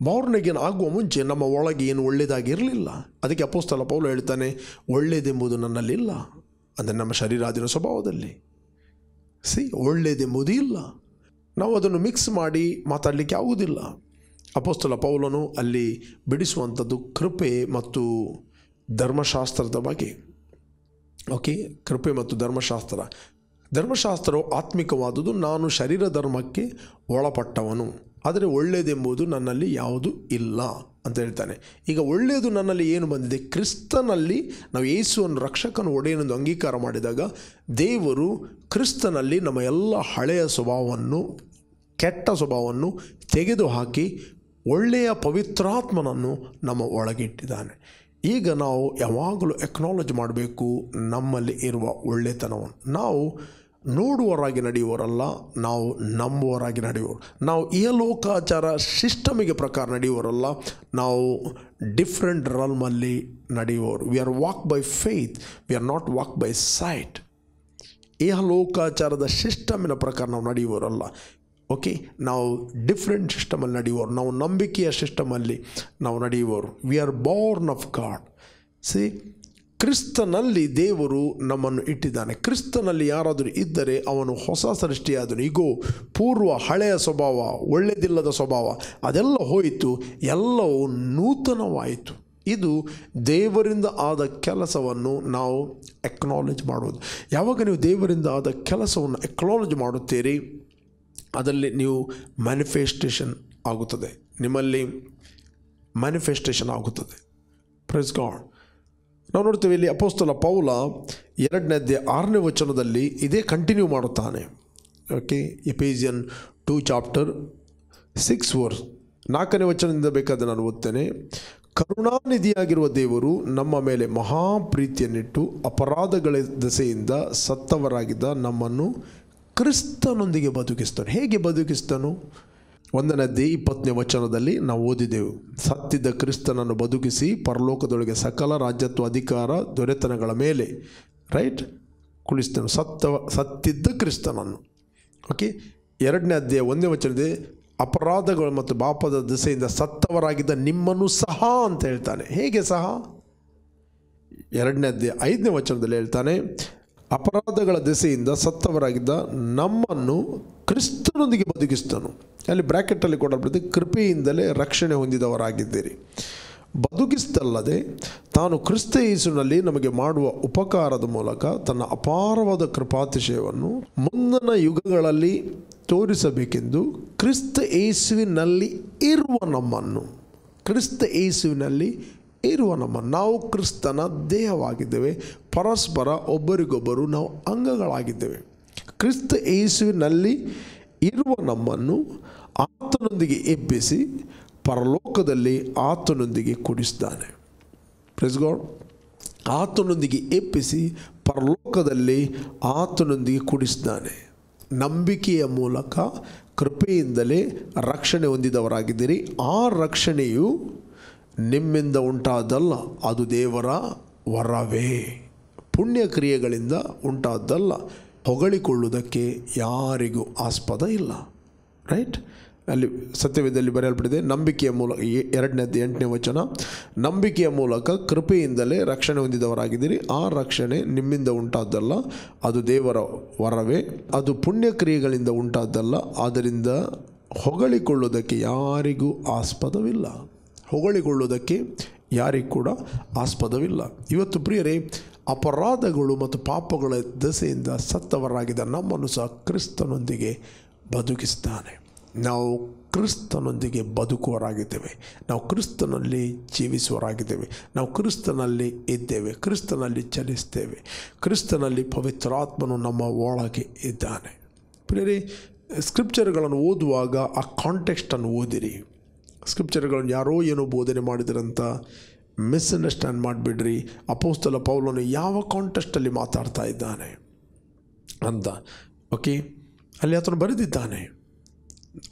ಬಾರ್ನಗೇನು ಆಗುವ ಮುಂಚೆ ನಮ್ಮ ಒಳಗೆ ಏನು ಒಳ್ಳೆಯದಾಗಿರಲಿಲ್ಲ? ಅದಕ್ಕೆ ಅಪೋಸ್ತಲ ಪೌಲು ಹೇಳ್ತಾನೆ, ಒಳ್ಳೆಯದೆಂಬುದು ನನ್ನಲ್ಲಿಲ್ಲ. ಅಂದರೆ ನಮ್ಮ ಶರೀರಾದಿನ ಸ್ವಭಾವದಲ್ಲಿ. ಸಿ ಒಳ್ಳೆಯದೆಂಬುದು ಇಲ್ಲ. ನಾವು ಅದನ್ನು ಮಿಕ್ಸ್ ಮಾಡಿ ಮಾತಾಡಲಿಕ್ಕೆ ಆಗುವುದಿಲ್ಲ. ಅಪೋಸ್ತಲ ಪೌಲನು ಅಲ್ಲಿ ಬಿಡಿಸುವಂಥದ್ದು ಕೃಪೆ ಮತ್ತು ಧರ್ಮಶಾಸ್ತ್ರದ ಬಗ್ಗೆ. ಓಕೆ, ಕೃಪೆ ಮತ್ತು ಧರ್ಮಶಾಸ್ತ್ರ. ಧರ್ಮಶಾಸ್ತ್ರವು ಆತ್ಮಿಕವಾದುದು, ನಾನು ಶರೀರ ಧರ್ಮಕ್ಕೆ ಒಳಪಟ್ಟವನು. ಆದರೆ ಒಳ್ಳೆಯದೆಂಬುದು ನನ್ನಲ್ಲಿ ಯಾವುದು ಇಲ್ಲ. ಅಂತ ಹೇಳ್ತಾನೆ. ಈಗ ಒಳ್ಳೆಯದು ನನ್ನಲ್ಲಿ ಏನು ಬಂದಿದೆ? ಕ್ರಿಸ್ತನಲ್ಲಿ ನಾವು ಯೇಸುವನ್ನು ರಕ್ಷಕನ ಒಡೆಯನೆಂದು ಅಂಗೀಕಾರ ಮಾಡಿದಾಗ ದೇವರು ಕ್ರಿಸ್ತನಲ್ಲಿ ನಮ್ಮ ಎಲ್ಲ ಹಳೆಯ ಸ್ವಭಾವವನ್ನು, ಕೆಟ್ಟ ಸ್ವಭಾವವನ್ನು ತೆಗೆದುಹಾಕಿ ಒಳ್ಳೆಯ ಪವಿತ್ರಾತ್ಮನನ್ನು ನಮ್ಮ ಒಳಗಿಟ್ಟಿದ್ದಾನೆ. ಈಗ ನಾವು ಯಾವಾಗಲೂ ಎಕ್ನಾಲಜ್ ಮಾಡಬೇಕು ನಮ್ಮಲ್ಲಿ ಇರುವ ಒಳ್ಳೆತನವನ್ನು. ನಾವು ನೋಡುವವರಾಗಿ ನಡೆಯುವವರಲ್ಲ, ನಾವು ನಂಬುವರಾಗಿ ನಡೆಯುವರು ನಾವು ಈ ಲೋಕಾಚಾರ ಸಿಸ್ಟಮಿಗೆ ಪ್ರಕಾರ ನಡೆಯುವರಲ್ಲ ನಾವು ಡಿಫ್ರೆಂಟ್ ರಲ್ಮಲ್ಲಿ ನಡೆಯುವವರು. We are walk by faith we are not walk by sight ಇಹಲೋಕಾಚಾರದ ಸಿಸ್ಟಮಿನ ಪ್ರಕಾರ ನಾವು ನಡೆಯುವರಲ್ಲ ಓಕೆ ನಾವು ಡಿಫ್ರೆಂಟ್ ಸಿಸ್ಟಮಲ್ಲಿ ನಡೆಯುವವರು. ನಾವು ನಂಬಿಕೆಯ ಸಿಸ್ಟಮಲ್ಲಿ ನಾವು ನಡೆಯುವವರು. We are born of God see ಕ್ರಿಸ್ತನಲ್ಲಿ ದೇವರು ನಮ್ಮನ್ನು ಇಟ್ಟಿದ್ದಾನೆ. ಕ್ರಿಸ್ತನಲ್ಲಿ ಯಾರಾದರೂ ಇದ್ದರೆ ಅವನು ಹೊಸ ಸೃಷ್ಟಿಯಾದನು. ಈಗೋ ಪೂರ್ವ ಹಳೆಯ ಸ್ವಭಾವ, ಒಳ್ಳೆಯದಿಲ್ಲದ ಸ್ವಭಾವ, ಅದೆಲ್ಲ ಹೋಯಿತು, ಎಲ್ಲವೂ ನೂತನವಾಯಿತು. ಇದು ದೇವರಿಂದ ಆದ ಕೆಲಸವನ್ನು ನಾವು ಎಕ್ನಾಲೇಜ್ ಮಾಡೋದು ಯಾವಾಗ ನೀವು ದೇವರಿಂದ ಆದ ಕೆಲಸವನ್ನು ಎಕ್ನಾಲೇಜ್ ಮಾಡುತ್ತೀರಿ, ಅದರಲ್ಲಿ ನೀವು ಮ್ಯಾನಿಫೆಸ್ಟೇಷನ್ ಆಗುತ್ತದೆ. ನಿಮ್ಮಲ್ಲಿ ಮ್ಯಾನಿಫೆಸ್ಟೇಷನ್ ಆಗುತ್ತದೆ. ಪ್ರೆಸ್ ಗಾಡ್ ನಾವು ನೋಡ್ತೀವಿ ಇಲ್ಲಿ ಅಪೋಸ್ತಲ ಪೌಲ ಎರಡನೇದ್ದೆ ಆರನೇ ವಚನದಲ್ಲಿ ಇದೇ ಕಂಟಿನ್ಯೂ ಮಾಡುತ್ತಾನೆ. Okay Ephesians two chapter six verse ನಾಲ್ಕನೇ ವಚನದಿಂದ ಬೇಕಾದರೆ ನಾನು ಓದ್ತೇನೆ. ಕರುಣಾನಿಧಿಯಾಗಿರುವ ದೇವರು ನಮ್ಮ ಮೇಲೆ ಮಹಾ ಪ್ರೀತಿಯನ್ನಿಟ್ಟು ಅಪರಾಧಗಳ ದಸೆಯಿಂದ ಸತ್ತವರಾಗಿದ್ದ ನಮ್ಮನ್ನು ಕ್ರಿಸ್ತನೊಂದಿಗೆ ಬದುಕಿಸ್ತಾನೆ ಹೇಗೆ ಬದುಕಿಸ್ತನು ಒಂದನೇದ್ದೇ ಇಪ್ಪತ್ತನೇ ವಚನದಲ್ಲಿ ನಾವು ಓದಿದೆವು. ಸತ್ತಿದ್ದ ಕ್ರಿಸ್ತನನ್ನು ಬದುಕಿಸಿ ಪರಲೋಕದೊಳಗೆ ಸಕಲ ರಾಜ್ಯತ್ವ ಅಧಿಕಾರ ದೊರೆತನಗಳ ಮೇಲೆ. ರೈಟ್ ಕುಳಿಸ್ತನು ಸತ್ತವ, ಸತ್ತಿದ್ದ ಕ್ರಿಸ್ತನನ್ನು. ಓಕೆ ಎರಡನೇ ಅಧ್ಯಾಯ ಒಂದನೇ ವಚನದೇ ಅಪರಾಧಗಳು ಮತ್ತು ಪಾಪದ ದಿಸೆಯಿಂದ ಸತ್ತವರಾಗಿದ್ದ ನಿಮ್ಮನ್ನು ಸಹ ಅಂತ ಹೇಳ್ತಾನೆ. ಹೇಗೆ ಸಹ? ಎರಡನೇ ಅಧ್ಯಾಯ ಐದನೇ ವಚನದಲ್ಲಿ ಹೇಳ್ತಾನೆ, ಅಪರಾಧಗಳ ದಿಸೆಯಿಂದ ಸತ್ತವರಾಗಿದ್ದ ನಮ್ಮನ್ನು ಕ್ರಿಸ್ತನೊಂದಿಗೆ ಬದುಕಿಸ್ತನು ಅಲ್ಲಿ ಬ್ರ್ಯಾಕೆಟಲ್ಲಿ ಕೊಡಲ್ಪಡುತ್ತೆ ಕೃಪೆಯಿಂದಲೇ ರಕ್ಷಣೆ ಹೊಂದಿದವರಾಗಿದ್ದೀರಿ. ಬದುಕಿಸ್ತಲ್ಲದೆ ತಾನು ಕ್ರಿಸ್ತ ಯೇಸುನಲ್ಲಿ ನಮಗೆ ಮಾಡುವ ಉಪಕಾರದ ಮೂಲಕ ತನ್ನ ಅಪಾರವಾದ ಕೃಪಾತಿಶಯವನ್ನು ಮುಂದಿನ ಯುಗಗಳಲ್ಲಿ ತೋರಿಸಬೇಕೆಂದು ಕ್ರಿಸ್ತ ಯೇಸುವಿನಲ್ಲಿ ಇರುವ ನಮ್ಮನ್ನು, ಕ್ರಿಸ್ತ ಯೇಸುವಿನಲ್ಲಿ ಇರುವ ನಮ್ಮ ನಾವು ಕ್ರಿಸ್ತನ ದೇಹವಾಗಿದ್ದೇವೆ, ಪರಸ್ಪರ ಒಬ್ಬರಿಗೊಬ್ಬರು ನಾವು ಅಂಗಗಳಾಗಿದ್ದೇವೆ. ಕ್ರಿಸ್ತ ಯೇಸುವಿನಲ್ಲಿ ಇರುವ ನಮ್ಮನ್ನು ಆತನೊಂದಿಗೆ ಎಬ್ಬಿಸಿ ಪರಲೋಕದಲ್ಲಿ ಆತನೊಂದಿಗೆ ಕೂಡಿಸಿದ್ದಾನೆ. ಪ್ರೆಸ್ಗೌಡ್ ಆತನೊಂದಿಗೆ ಎಬ್ಬಿಸಿ ಪರಲೋಕದಲ್ಲಿ ಆತನೊಂದಿಗೆ ಕೂಡಿಸಿದ್ದಾನೆ. ನಂಬಿಕೆಯ ಮೂಲಕ ಕೃಪೆಯಿಂದಲೇ ರಕ್ಷಣೆ ಹೊಂದಿದವರಾಗಿದ್ದೀರಿ. ಆ ರಕ್ಷಣೆಯು ನಿಮ್ಮಿಂದ ಉಂಟಾದಲ್ಲ, ಅದು ದೇವರ ವರವೇ. ಪುಣ್ಯ ಕ್ರಿಯೆಗಳಿಂದ ಉಂಟಾದ್ದಲ್ಲ ಹೊಗಳಿಕೊಳ್ಳುವುದಕ್ಕೆ ಯಾರಿಗೂ ಆಸ್ಪದ ಇಲ್ಲ ರೈಟ್ ಅಲ್ಲಿ ಸತ್ಯವೇದದಲ್ಲಿ ಬರೆಯಲ್ಪಟ್ಟಿದೆ, ನಂಬಿಕೆಯ ಮೂಲಕ ಎರಡನೇ ಎಂಟನೇ ವಚನ, ನಂಬಿಕೆಯ ಮೂಲಕ ಕೃಪೆಯಿಂದಲೇ ರಕ್ಷಣೆ ಹೊಂದಿದವರಾಗಿದ್ದೀರಿ. ಆ ರಕ್ಷಣೆ ನಿಮ್ಮಿಂದ ಉಂಟಾದ್ದಲ್ಲ ಅದು ದೇವರ ವರವೇ. ಅದು ಪುಣ್ಯಕ್ರಿಯೆಗಳಿಂದ ಉಂಟಾದ್ದಲ್ಲ ಆದ್ದರಿಂದ ಹೊಗಳಿಕೊಳ್ಳುವುದಕ್ಕೆ ಯಾರಿಗೂ ಆಸ್ಪದವಿಲ್ಲ. ಹೊಗಳಿಕೊಳ್ಳುವುದಕ್ಕೆ ಯಾರಿಗೂ ಕೂಡ ಆಸ್ಪದವಿಲ್ಲ. ಇವತ್ತು ಪ್ರಿಯರೇ ಅಪರಾಧಗಳು ಮತ್ತು ಪಾಪಗಳ ದಸೆಯಿಂದ ಸತ್ತವರಾಗಿದ್ದ ನಮ್ಮನ್ನು ಸಹ ಕ್ರಿಸ್ತನೊಂದಿಗೆ ಬದುಕಿಸ್ತಾನೆ ನಾವು ಕ್ರಿಸ್ತನೊಂದಿಗೆ ಬದುಕುವರಾಗಿದ್ದೇವೆ ನಾವು ಕ್ರಿಸ್ತನಲ್ಲಿ ಜೀವಿಸುವರಾಗಿದ್ದೇವೆ ನಾವು ಕ್ರಿಸ್ತನಲ್ಲಿ ಇದ್ದೇವೆ. ಕ್ರಿಸ್ತನಲ್ಲಿ ಚಲಿಸ್ತೇವೆ ಕ್ರಿಸ್ತನಲ್ಲಿ ಪವಿತ್ರಾತ್ಮನು ನಮ್ಮ ಒಳಗೆ ಇದ್ದಾನೆ. ಪ್ರಿಯರೇ, ಸ್ಕ್ರಿಪ್ಚರ್ಗಳನ್ನು ಓದುವಾಗ ಆ ಕಾಂಟೆಕ್ಸ್ಟನ್ನು ಓದಿರಿ. ಸ್ಕ್ರಿಪ್ಚರ್ಗಳನ್ನು ಯಾರೋ ಏನೋ ಬೋಧನೆ ಮಾಡಿದ್ರಂತ ಮಿಸ್ಅಂಡರ್ಸ್ಟ್ಯಾಂಡ್ ಮಾಡಿಬಿಡ್ರಿ. ಅಪೋಸ್ತಲ ಪೌಲನು ಯಾವ ಕಾಂಟೆಸ್ಟಲ್ಲಿ ಮಾತಾಡ್ತಾ ಇದ್ದಾನೆ? ಅಂತ. ಓಕೆ ಅಲ್ಲಿ ಆತನು ಬರೆದಿದ್ದಾನೆ.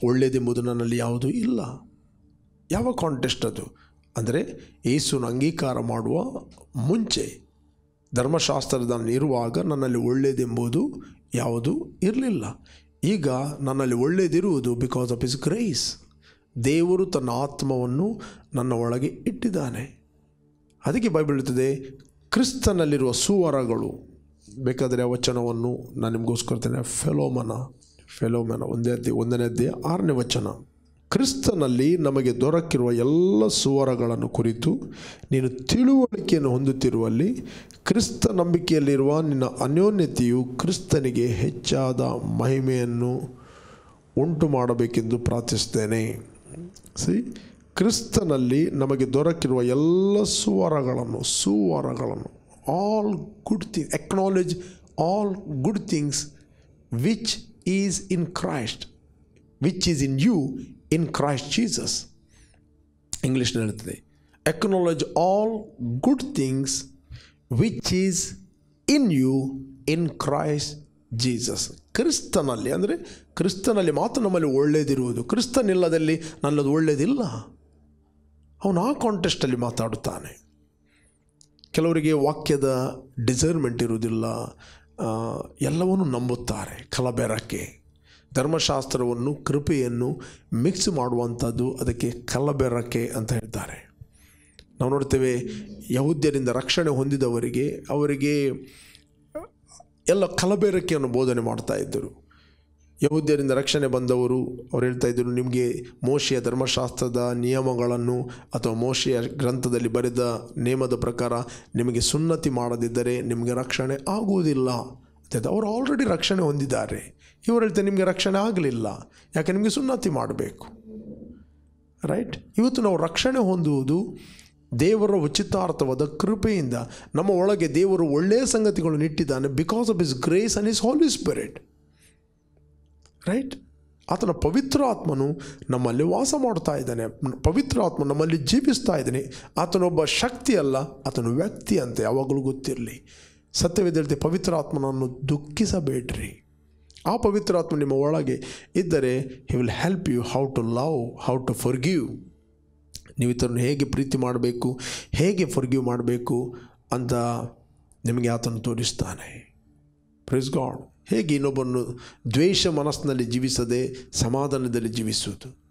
ಒಳ್ಳೆಯದೆಂಬುದು ನನ್ನಲ್ಲಿ ಯಾವುದೂ ಇಲ್ಲ. ಯಾವ ಕಾಂಟೆಸ್ಟ್ ಅದು? ಅಂದರೆ ಏಸುನ ಅಂಗೀಕಾರ ಮಾಡುವ ಮುಂಚೆ ಧರ್ಮಶಾಸ್ತ್ರದ ಇರುವಾಗ ನನ್ನಲ್ಲಿ ಒಳ್ಳೆಯದೆಂಬುದು ಯಾವುದೂ ಇರಲಿಲ್ಲ. ಈಗ ನನ್ನಲ್ಲಿ ಒಳ್ಳೆಯದಿರುವುದು ಬಿಕಾಸ್ ಆಫ್ ಇಸ್ ಗ್ರೇಸ್ ದೇವರು ತನ್ನ ಆತ್ಮವನ್ನು ನನ್ನ ಒಳಗೆ ಇಟ್ಟಿದ್ದಾನೆ. ಅದಕ್ಕೆ ಬೈಬಲ್ ಹೇಳ್ತದೆ, ಕ್ರಿಸ್ತನಲ್ಲಿರುವ ಸುವರಗಳು. ಬೇಕಾದರೆ ಆ ವಚನವನ್ನು ನಾನು ನಿಮಗೋಸ್ಕರ್ತೇನೆ ಫೆಲೋಮನ ಫೆಲೋಮನ, ಒಂದೇ ಅಧ್ಯಾಯ ಒಂದನೇ ಅಧ್ಯಾಯ, ಆರನೇ ವಚನ. ಕ್ರಿಸ್ತನಲ್ಲಿ ನಮಗೆ ದೊರಕಿರುವ ಎಲ್ಲ ಸುವರಗಳನ್ನು ಕುರಿತು ನೀನು ತಿಳುವಳಿಕೆಯನ್ನು ಹೊಂದುತ್ತಿರುವಲ್ಲಿ, ಕ್ರಿಸ್ತ ನಂಬಿಕೆಯಲ್ಲಿರುವ ನಿನ್ನ ಅನ್ಯೋನ್ಯತೆಯು ಕ್ರಿಸ್ತನಿಗೆ ಹೆಚ್ಚಾದ ಮಹಿಮೆಯನ್ನು ಉಂಟು ಮಾಡಬೇಕೆಂದು ಪ್ರಾರ್ಥಿಸ್ತೇನೆ ಸಿ ಕ್ರಿಸ್ತನಲ್ಲಿ ನಮಗೆ ದೊರಕಿರುವ ಎಲ್ಲ ಸುವರಗಳನ್ನು ಸುವರಗಳನ್ನು all good thing acknowledge all good things which is in Christ which is in you in Christ Jesus ಇಂಗ್ಲೀಷ್ನಲ್ಲಿ ಹೇಳ್ತದೆ acknowledge all good things which is in you in Christ Jesus ಕ್ರಿಸ್ತನಲ್ಲಿ, ಅಂದರೆ ಕ್ರಿಸ್ತನಲ್ಲಿ ಮಾತ್ರ ನಮ್ಮಲ್ಲಿ ಒಳ್ಳೆಯದಿರುವುದು ಕ್ರಿಸ್ತನಿಲ್ಲದಲ್ಲಿ ನನ್ನದು ಒಳ್ಳೆಯದಿಲ್ಲ ಅವನು ಆ ಕಾಂಟೆಸ್ಟಲ್ಲಿ ಮಾತಾಡುತ್ತಾನೆ. ಕೆಲವರಿಗೆ ವಾಕ್ಯದ ಡಿಸರ್ಮೆಂಟ್ ಇರುವುದಿಲ್ಲ. ಎಲ್ಲವನ್ನು ನಂಬುತ್ತಾರೆ ಕಲಬೆರಕೆ. ಧರ್ಮಶಾಸ್ತ್ರವನ್ನು, ಕೃಪೆಯನ್ನು ಮಿಕ್ಸ್ ಮಾಡುವಂಥದ್ದು ಅದಕ್ಕೆ ಕಲಬೆರಕೆ ಅಂತ ಹೇಳ್ತಾರೆ. ನಾವು ನೋಡ್ತೇವೆ ಯಹೂದ್ಯರಿಂದ ರಕ್ಷಣೆ ಹೊಂದಿದವರಿಗೆ ಅವರಿಗೆ ಎಲ್ಲ ಕಲಬೆರಕೆಯನ್ನು ಬೋಧನೆ ಮಾಡ್ತಾ ಇದ್ದರು. ಯಹೂದ್ಯರಿಂದ ರಕ್ಷಣೆ ಬಂದವರು, ಅವ್ರು ಹೇಳ್ತಾ ಇದ್ದರು ನಿಮಗೆ ಮೋಶಿಯ ಧರ್ಮಶಾಸ್ತ್ರದ ನಿಯಮಗಳನ್ನು ಅಥವಾ ಮೋಶಿಯ ಗ್ರಂಥದಲ್ಲಿ ಬರೆದ ನಿಯಮದ ಪ್ರಕಾರ ನಿಮಗೆ ಸುನ್ನತಿ ಮಾಡದಿದ್ದರೆ ನಿಮಗೆ ರಕ್ಷಣೆ ಆಗುವುದಿಲ್ಲ. ಅಂತ ಅವರು ಆಲ್ರೆಡಿ ರಕ್ಷಣೆ ಹೊಂದಿದ್ದಾರೆ. ಇವರು ಹೇಳ್ತಾರೆ ನಿಮಗೆ ರಕ್ಷಣೆ ಆಗಲಿಲ್ಲ. ಯಾಕೆ ನಿಮಗೆ ಸುನ್ನತಿ ಮಾಡಬೇಕು? ರೈಟ್ ಇವತ್ತು ನಾವು ರಕ್ಷಣೆ ಹೊಂದುವುದು ದೇವರ ಉಚಿತಾರ್ಥವಾದ ಕೃಪೆಯಿಂದ. ನಮ್ಮ ಒಳಗೆ ದೇವರು ಒಳ್ಳೆಯ ಸಂಗತಿಗಳನ್ನು ಇಟ್ಟಿದ್ದಾನೆ because of his grace and his Holy Spirit right ಆತನ ಪವಿತ್ರ ಆತ್ಮನು ನಮ್ಮಲ್ಲಿ ವಾಸ ಮಾಡ್ತಾ ಇದ್ದಾನೆ. ಪವಿತ್ರ ಆತ್ಮ ನಮ್ಮಲ್ಲಿ ಜೀವಿಸ್ತಾ ಇದ್ದಾನೆ. ಆತನೊಬ್ಬ ಶಕ್ತಿ ಅಲ್ಲ ಆತನ ವ್ಯಕ್ತಿ ಅಂತ, ಯಾವಾಗಲೂ ಗೊತ್ತಿರಲಿ. ಸತ್ಯವೇದಿ ಪವಿತ್ರ ಆತ್ಮನನ್ನು ದುಃಖಿಸಬೇಡ್ರಿ. ಆ ಪವಿತ್ರ ಆತ್ಮ ನಿಮ್ಮ ಒಳಗೆ ಇದ್ದರೆ he will help you how to love how to forgive ನೀವು ಇತರನ್ನು ಹೇಗೆ ಪ್ರೀತಿ ಮಾಡಬೇಕು, ಹೇಗೆ ಫರ್ಗಿವ್ ಮಾಡಬೇಕು ಅಂತ ನಿಮಗೆ ಆತನು ತೋರಿಸ್ತಾನೆ. ಪ್ರಿಸ್ ಗಾಡ್ ಹೇಗೆ ಇನ್ನೊಬ್ಬನ್ನು ದ್ವೇಷ ಮನಸ್ಸಿನಲ್ಲಿ ಜೀವಿಸದೆ ಸಮಾಧಾನದಲ್ಲಿ ಜೀವಿಸುವುದು?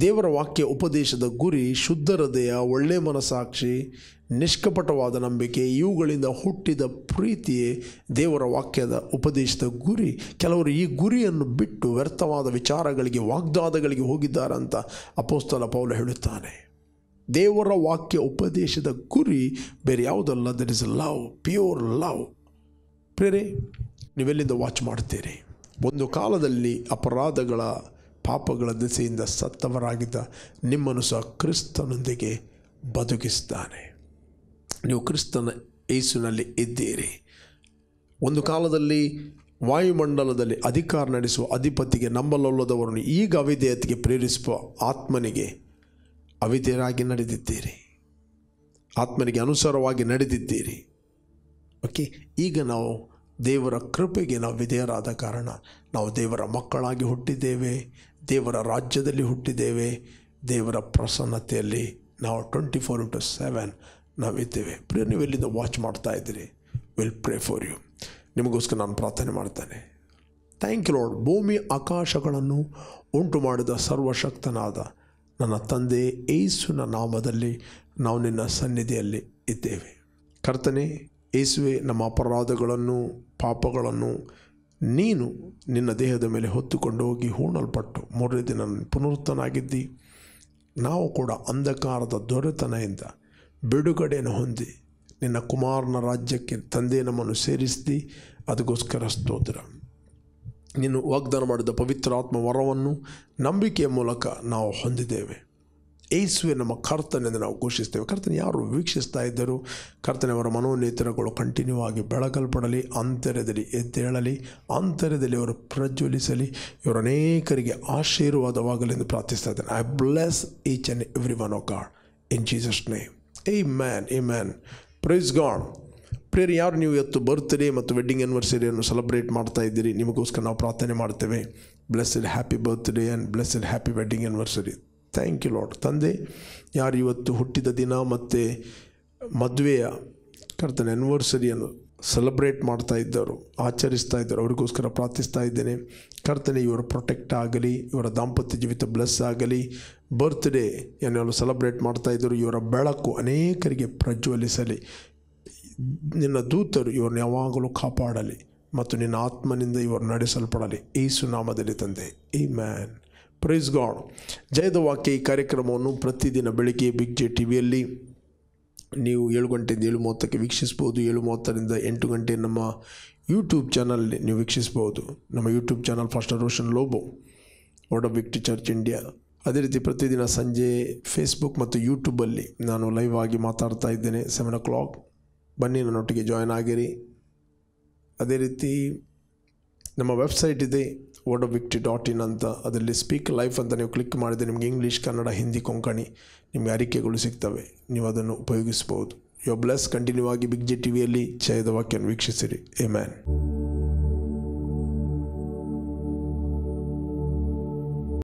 ದೇವರ ವಾಕ್ಯ ಉಪದೇಶದ ಗುರಿ ಶುದ್ಧ ಹೃದಯ, ಒಳ್ಳೆ ಮನಸ್ಸಾಕ್ಷಿ, ನಿಷ್ಕಪಟವಾದ ನಂಬಿಕೆ, ಇವುಗಳಿಂದ ಹುಟ್ಟಿದ ಪ್ರೀತಿಯೇ ದೇವರ ವಾಕ್ಯದ ಉಪದೇಶದ ಗುರಿ. ಕೆಲವರು ಈ ಗುರಿಯನ್ನು ಬಿಟ್ಟು ವ್ಯರ್ಥವಾದ ವಿಚಾರಗಳಿಗೆ, ವಾಗ್ದಾದಗಳಿಗೆ ಹೋಗಿದ್ದಾರೆ ಅಂತ ಅಪೋಸ್ತಲ ಪೌಲ ಹೇಳುತ್ತಾನೆ. ದೇವರ ವಾಕ್ಯ ಉಪದೇಶದ ಗುರಿ ಬೇರೆ ಯಾವುದಲ್ಲ. That is love pure love ಪ್ರೇರೆ ನೀವೆಲ್ಲಿಂದ ವಾಚ್ ಮಾಡ್ತೀರಿ ಒಂದು ಕಾಲದಲ್ಲಿ ಅಪರಾಧಗಳ ಪಾಪಗಳ ದಿಸೆಯಿಂದ ಸತ್ತವರಾಗಿದ್ದ ನಿಮ್ಮನ್ನು ಸಹ ಕ್ರಿಸ್ತನೊಂದಿಗೆ ಬದುಕಿಸ್ತಾನೆ ನೀವು ಕ್ರಿಸ್ತನ ಏಸುನಲ್ಲಿ ಇದ್ದೀರಿ. ಒಂದು ಕಾಲದಲ್ಲಿ ವಾಯುಮಂಡಲದಲ್ಲಿ ಅಧಿಕಾರ ನಡೆಸುವ ಅಧಿಪತಿಗೆ ನಂಬಲೊಲ್ಲದವರನ್ನು ಈಗ ಅವಿಧೇಯತೆಗೆ ಪ್ರೇರಿಸುವ ಆತ್ಮನಿಗೆ ಅವಿಧೇಯರಾಗಿ ನಡೆದಿದ್ದೀರಿ. ಆತ್ಮನಿಗೆ ಅನುಸಾರವಾಗಿ ನಡೆದಿದ್ದೀರಿ. ಓಕೆ ಈಗ ನಾವು ದೇವರ ಕೃಪೆಗೆ ನಾವು ವಿಧೇಯರಾದ ಕಾರಣ ನಾವು ದೇವರ ಮಕ್ಕಳಾಗಿ ಹುಟ್ಟಿದ್ದೇವೆ, ದೇವರ ರಾಜ್ಯದಲ್ಲಿ ಹುಟ್ಟಿದ್ದೇವೆ, ದೇವರ ಪ್ರಸನ್ನತೆಯಲ್ಲಿ ನಾವು ಟ್ವೆಂಟಿ ಫೋರ್ ಇಂಟು ಸೆವೆನ್ ನಾವಿದ್ದೇವೆ. ಪ್ರಿಯ ನೀವು ಎಲ್ಲಿಂದ ವಾಚ್ ಮಾಡ್ತಾ ಇದ್ದೀರಿ? ವಿಲ್ ಪ್ರೇ ಫಾರ್ ಯು ನಿಮಗೋಸ್ಕರ ನಾನು ಪ್ರಾರ್ಥನೆ ಮಾಡ್ತೇನೆ. ಥ್ಯಾಂಕ್ ಯು ಲಾರ್ಡ್ ಭೂಮಿ ಆಕಾಶಗಳನ್ನು ಉಂಟು ಮಾಡಿದ ಸರ್ವಶಕ್ತನಾದ ನನ್ನ ತಂದೆ ಏಸುನ ನಾಮದಲ್ಲಿ ನಾವು ನಿನ್ನ ಸನ್ನಿಧಿಯಲ್ಲಿ ಇದ್ದೇವೆ. ಕರ್ತನೆ ಏಸುವೆ ನಮ್ಮ ಅಪರಾಧಗಳನ್ನು, ಪಾಪಗಳನ್ನು ನೀನು ನಿನ್ನ ದೇಹದ ಮೇಲೆ ಹೊತ್ತುಕೊಂಡು ಹೋಗಿ ಹೂಣಲ್ಪಟ್ಟು ಮೂರನೇ ದಿನ ಪುನರುತ್ತನಾಗಿದ್ದಿ. ನಾವು ಕೂಡ ಅಂಧಕಾರದ ದೊರೆತನದಿಂದ ಬಿಡುಗಡೆಯನ್ನು ಹೊಂದಿ ನಿನ್ನ ಕುಮಾರನ ರಾಜ್ಯಕ್ಕೆ ತಂದೆ ನಮ್ಮನ್ನು ಸೇರಿಸಿದಿ ಅದಕ್ಕೋಸ್ಕರ ಸ್ತೋತ್ರ. ನೀನು ವಾಗ್ದಾನ ಮಾಡಿದ ಪವಿತ್ರಾತ್ಮ ವರವನ್ನು ನಂಬಿಕೆಯ ಮೂಲಕ ನಾವು ಹೊಂದಿದ್ದೇವೆ. ಏಸುವೆ ನಮ್ಮ ಕರ್ತನೆಂದು ನಾವು ಘೋಷಿಸ್ತೇವೆ. ಕರ್ತನೆ ಯಾರು ವೀಕ್ಷಿಸ್ತಾ ಇದ್ದರು ಕರ್ತನೆಯವರ ಮನೋನೇತರಗಳು ಕಂಟಿನ್ಯೂ ಆಗಿ ಬೆಳಗಲ್ಪಡಲಿ ಅಂತರ್ಯದಲ್ಲಿ ಎದ್ದೇಳಲಿ ಅಂತರ್ಯದಲ್ಲಿ ಅವರು ಪ್ರಜ್ವಲಿಸಲಿ, ಇವರು ಅನೇಕರಿಗೆ ಆಶೀರ್ವಾದವಾಗಲಿ ಎಂದು ಪ್ರಾರ್ಥಿಸ್ತಾ ಇದ್ದೇನೆ. I bless each and every one of God in Jesus name amen amen praise God ಪ್ರೇರಿ ಯಾರು ನೀವು ಇವತ್ತು ಬರ್ತ್ಡೇ ಮತ್ತು ವೆಡ್ಡಿಂಗ್ ಆ್ಯನಿವರ್ಸರಿಯನ್ನು ಸೆಲೆಬ್ರೇಟ್ ಮಾಡ್ತಾ ಇದ್ದೀರಿ, ನಿಮಗೋಸ್ಕರ ನಾವು ಪ್ರಾರ್ಥನೆ ಮಾಡ್ತೇವೆ. Blessed happy birthday and blessed happy wedding anniversary thank you Lord ತಂದೆ, ಯಾರು ಇವತ್ತು ಹುಟ್ಟಿದ ದಿನ ಮತ್ತು ಮದುವೆಯ ಕರ್ತನ ಆ್ಯನಿವರ್ಸರಿಯನ್ನು ಸೆಲೆಬ್ರೇಟ್ ಮಾಡ್ತಾ ಇದ್ದರು ಆಚರಿಸ್ತಾ ಇದ್ದರು ಅವರಿಗೋಸ್ಕರ ಪ್ರಾರ್ಥಿಸ್ತಾ ಇದ್ದೇನೆ. ಕರ್ತನೆ, ಇವರ ಪ್ರೊಟೆಕ್ಟ್ ಆಗಲಿ, ಇವರ ದಾಂಪತ್ಯ ಜೀವಿತ ಬ್ಲೆಸ್ ಆಗಲಿ ಬರ್ತ್ಡೇ ಏನೆಲ್ಲ ಸೆಲೆಬ್ರೇಟ್ ಮಾಡ್ತಾ ಇದ್ದರು ಇವರ ಬೆಳಕು ಅನೇಕರಿಗೆ ಪ್ರಜ್ವಲಿಸಲಿ. ನಿನ್ನ ದೂತರು ಇವ್ರನ್ನ ಯಾವಾಗಲೂ ಕಾಪಾಡಲಿ ಮತ್ತು ನಿನ್ನ ಆತ್ಮನಿಂದ ಇವರು ನಡೆಸಲ್ಪಡಲಿ. ಈ ನಾಮದಲ್ಲಿ ತಂದೆ. ಈ ಮ್ಯಾನ್ ಪ್ರೈಸ್ ಗಾಡ್ ಜಯದ ವಾಕ್ಯ ಈ ಕಾರ್ಯಕ್ರಮವನ್ನು ಪ್ರತಿದಿನ ಬೆಳಿಗ್ಗೆ ಬಿಗ್ ಜೆ ಟಿ ವಿಯಲ್ಲಿ ನೀವು ಏಳು ಗಂಟೆಯಿಂದ ಏಳು ಮೂವತ್ತಕ್ಕೆ ವೀಕ್ಷಿಸ್ಬೋದು ಏಳು ಮೂವತ್ತರಿಂದ ಎಂಟು ಗಂಟೆ ನಮ್ಮ ಯೂಟ್ಯೂಬ್ ಚಾನಲ್ನಲ್ಲಿ ನೀವು ವೀಕ್ಷಿಸ್ಬೋದು ನಮ್ಮ YouTube channel pastor Roshan Lobo word of victory church India ಅದೇ ರೀತಿ ಪ್ರತಿದಿನ ಸಂಜೆ ಫೇಸ್ಬುಕ್ ಮತ್ತು ಯೂಟ್ಯೂಬಲ್ಲಿ ನಾನು ಲೈವ್ ಆಗಿ ಮಾತಾಡ್ತಾ ಇದ್ದೇನೆ. ಸೆವೆನ್ ಓ ಕ್ಲಾಕ್ ಬನ್ನಿ, ನನ್ನೊಟ್ಟಿಗೆ ಜಾಯ್ನ್ ಆಗಿರಿ. ಅದೇ ರೀತಿ ನಮ್ಮ ವೆಬ್ಸೈಟ್ ಇದೆ. Word of victory dot in ಅಂತ ಅದರಲ್ಲಿ ಸ್ಪೀಕ್ ಲೈಫ್ ಅಂತ ನೀವು ಕ್ಲಿಕ್ ಮಾಡಿದರೆ ನಿಮಗೆ ಇಂಗ್ಲೀಷ್ ಕನ್ನಡ ಹಿಂದಿ ಕೊಂಕಣಿ ನಿಮಗೆ ಅರಿಕೆಗಳು ಸಿಗ್ತವೆ. ನೀವು ಅದನ್ನು ಉಪಯೋಗಿಸ್ಬೋದು. ಯೋ ಬ್ಲಸ್ ಕಂಟಿನ್ಯೂ ಆಗಿ ಬಿಗ್ ಜೆ ಟಿ ವಿಯಲ್ಲಿ ಜಯದ ವಾಕ್ಯವನ್ನು ವೀಕ್ಷಿಸಿರಿ. A man